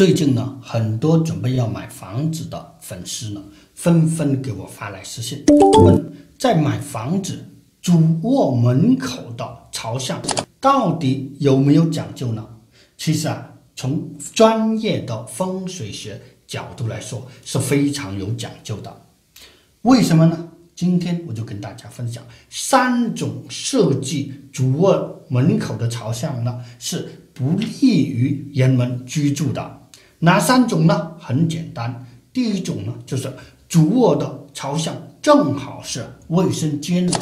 最近呢，很多准备要买房子的粉丝呢，纷纷给我发来私信，问在买房子主卧门口的朝向到底有没有讲究呢？其实啊，从专业的风水学角度来说，是非常有讲究的。为什么呢？今天我就跟大家分享三种设计主卧门口的朝向呢，是不利于人们居住的。哪三种呢？很简单，第一种呢，就是主卧的朝向正好是卫生间的。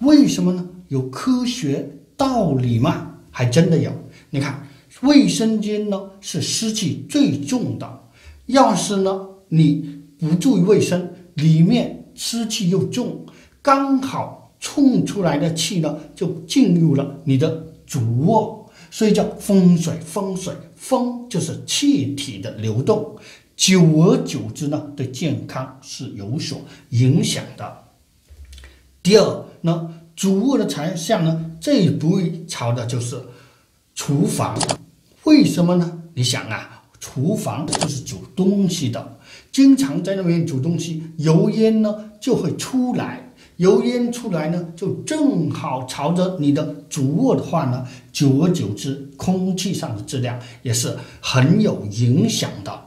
为什么呢？有科学道理吗？还真的有。你看，卫生间呢是湿气最重的，要是呢你不注意卫生，里面湿气又重，刚好冲出来的气呢就进入了你的主卧。所以叫风水，风水风就是气体的流动，久而久之呢，对健康是有所影响的。第二呢，主卧的朝向呢，最不会朝的就是厨房，为什么呢？你想啊，厨房就是煮东西的，经常在那边煮东西，油烟呢就会出来。油烟出来呢，就正好朝着你的主卧的话呢，久而久之，空气上的质量也是很有影响的。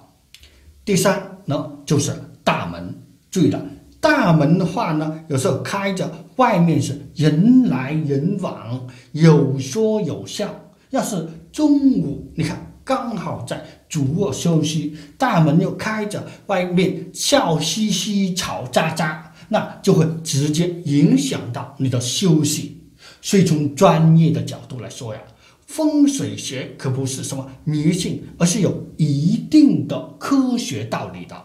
第三呢，就是大门。注意了，大门的话呢，有时候开着，外面是人来人往，有说有笑。要是中午，你看刚好在主卧休息，大门又开着，外面笑嘻嘻，吵喳喳。那就会直接影响到你的休息，所以从专业的角度来说呀，风水学可不是什么迷信，而是有一定的科学道理的。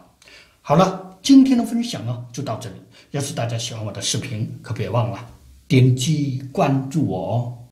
好了，今天的分享呢就到这里。要是大家喜欢我的视频，可别忘了点击关注我哦。